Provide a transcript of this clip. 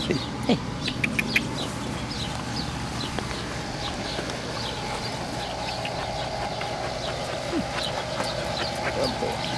はい。Good boy.